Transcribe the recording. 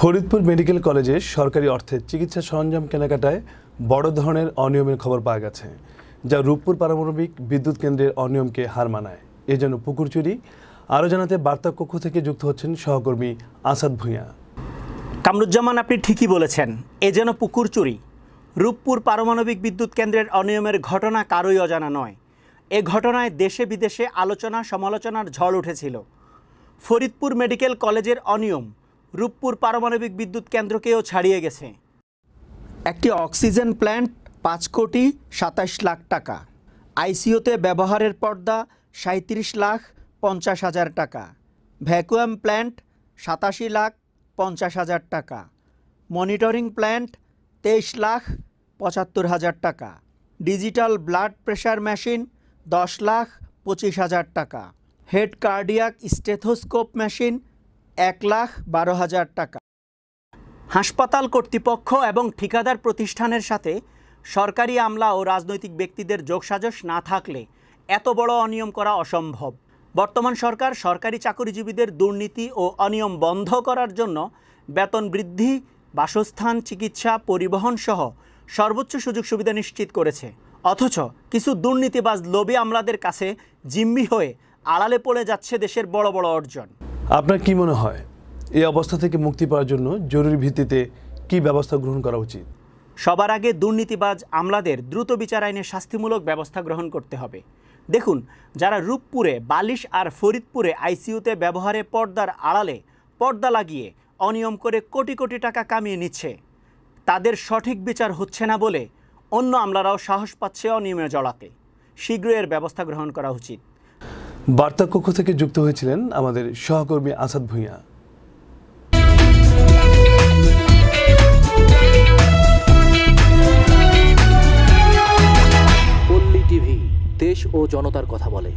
Faridpur medical কলেজে সরকারি অর্থে চিকিৎসা সরঞ্জাম কেনাকাটায় বড় ধরনের অনিয়মের খবর পাওয়া গেছে, যা রূপপুর পারমাণবিক বিদ্যুৎ কেন্দ্রের অনিয়মকে হার মানায়। এজন্য পুকুর চুরি, আরও জানাতে বার্তা কক্ষ থেকে যুক্ত হচ্ছেন সহকর্মী আসাদ ভূঁইয়া। কামরুজ্জামান, আপনি ঠিকই বলেছেন, এ যেন পুকুর চুরি। রূপপুর পারমাণবিক বিদ্যুৎ কেন্দ্রের অনিয়মের ঘটনা কারোই অজানা নয়। এ ঘটনায় দেশে বিদেশে আলোচনা সমালোচনার ঝড় উঠেছিল। ফরিদপুর মেডিকেল কলেজের অনিয়ম রূপপুর পারমাণবিক বিদ্যুৎ কেন্দ্রকেও ছাড়িয়ে গেছে। একটি অক্সিজেন প্ল্যান্ট পাঁচ কোটি সাতাশ লাখ টাকা। আইসিইউতে ব্যবহারের পর্দা সাঁত্রিশ লাখ পঞ্চাশ হাজার টাকা। ভ্যাকুয়াম প্ল্যান্ট সাতাশি লাখ পঞ্চাশ হাজার টাকা। মনিটরিং প্ল্যান্ট তেইশ লাখ পঁচাত্তর হাজার টাকা। ডিজিটাল ব্লাড প্রেশার মেশিন দশ লাখ পঁচিশ হাজার টাকা। হেড কার্ডিয়াক স্টেথোস্কোপ মেশিন এক লাখ বারো হাজার টাকা। হাসপাতাল কর্তৃপক্ষ এবং ঠিকাদার প্রতিষ্ঠানের সাথে সরকারি আমলা ও রাজনৈতিক ব্যক্তিদের যোগসাজশ না থাকলে এত বড় অনিয়ম করা অসম্ভব। বর্তমান সরকার সরকারি চাকরিজীবীদের দুর্নীতি ও অনিয়ম বন্ধ করার জন্য বেতন বৃদ্ধি, বাসস্থান, চিকিৎসা, পরিবহন সহ সর্বোচ্চ সুযোগ সুবিধা নিশ্চিত করেছে। অথচ কিছু দুর্নীতিবাজ লোভী আমলাদের কাছে জিম্মি হয়ে আড়ালে পড়ে যাচ্ছে দেশের বড় বড় অর্জন। আপনার কি মনে হয় এই অবস্থা থেকে মুক্তি পাওয়ার জন্য জরুরি ভিত্তিতে কি ব্যবস্থা গ্রহণ করা উচিত? সবার আগে দুর্নীতিবাজ আমলাদের দ্রুত বিচার আইনে শাস্তিমূলক ব্যবস্থা গ্রহণ করতে হবে। দেখুন, যারা রূপপুরে, বালিশ আর ফরিদপুরে আইসিইউতে ব্যবহারে পর্দার আড়ালে পর্দা লাগিয়ে অনিয়ম করে কোটি কোটি টাকা কামিয়ে নিচ্ছে, তাদের সঠিক বিচার হচ্ছে না বলে অন্য আমলারাও সাহস পাচ্ছে অনিয়মে জড়াতে। শীঘ্রই এর ব্যবস্থা গ্রহণ করা উচিত। বার্তা কক্ষ থেকে যুক্ত হয়েছিলেন আমাদের সহকর্মী আসাদ ভূঁইয়া। পল্লী টিভি, দেশ ও জনতার কথা বলে।